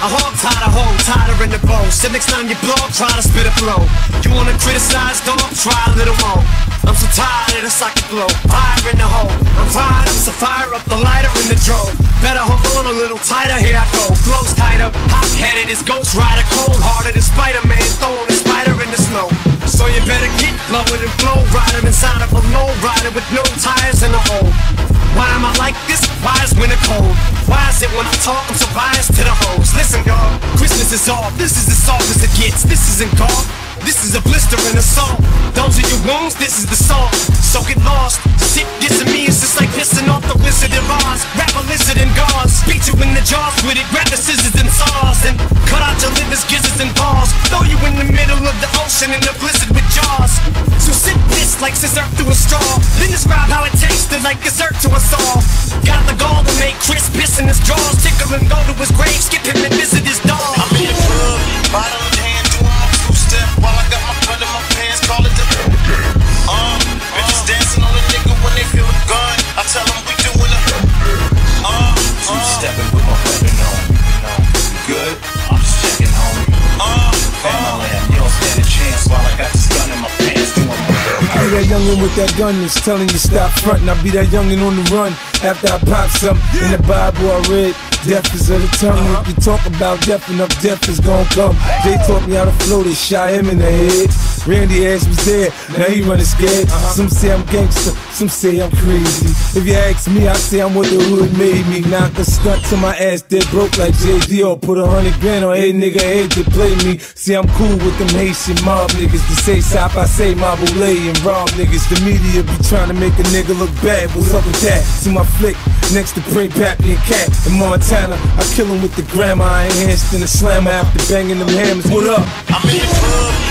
A hog tied a her in the bow. So next time you blow, try to spit a flow. You wanna criticize, dog? Try a little more. I'm so tired of the socket blow. Fire in the hole. I'm up, so fire up the lighter in the drove. Better hold on a little tighter, here I go. Flows tighter, hot headed is Ghost Rider, cold hearted is Spider Man, throwing a spider in the snow. So you better get lower than flow rider inside of a low rider with no tires in the hole. Christmas is off. This is as soft as it gets. This isn't golf. This is a blister and a salt. Those are your wounds, this is the salt. So get lost. Sick dissing me is just like pissing off the wizard of Oz. Rap a lizard and gauze. Beat you in the jaws with it. Grab the scissors and saws. And cut out your livers, gizzards, and balls. Throw you in the middle of the ocean in the blizzard with jaws. So sit this like scissor through a straw. Then describe how it tasted like dessert to us all. Got the gall to make youngin' with that gun that's telling you stop frontin'. I be that youngin' on the run after I pop something. In the Bible I read, death is of the tongue. If you talk about death, enough death is gon' come. They taught me how to flow, they shot him in the head. Randy Ash was there, now he running scared. Uh-huh. Some say I'm gangster, some say I'm crazy. If you ask me, I say I'm what the hood made me. Knock a stunt to my ass dead broke like JD or put a hundred grand on every nigga head to play me. See, I'm cool with them Haitian mob niggas. To say stop, I say my boule and rob niggas. The media be trying to make a nigga look bad. What's up with that? See my flick next to Pray Pappy and Cat in Montana. I kill him with the grandma. I enhanced in the slammer after banging them hammers. What up? I'm in the club,